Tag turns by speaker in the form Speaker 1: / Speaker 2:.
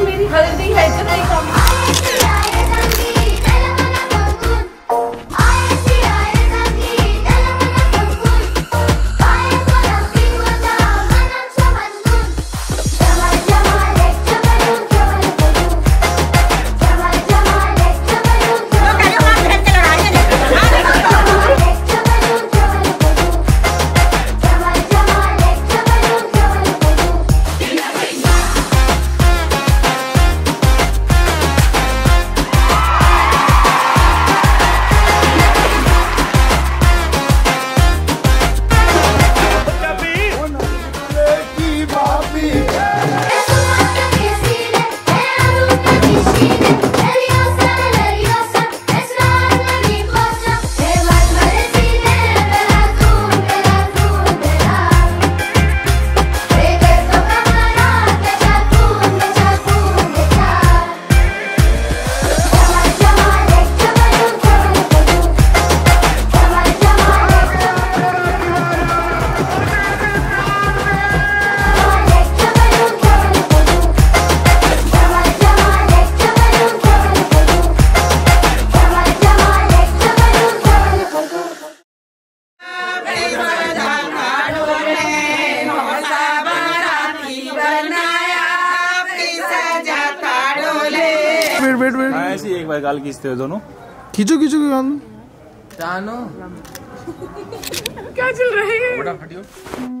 Speaker 1: करूं मेरी हल्दी
Speaker 2: वेट वेट वेट
Speaker 3: ऐसे एक बार गाल खींचते हो दोनों।
Speaker 2: खींचो खींचो गाल
Speaker 4: जानो
Speaker 1: क्या चल रहा है?